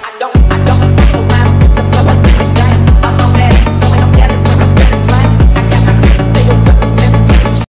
I, don't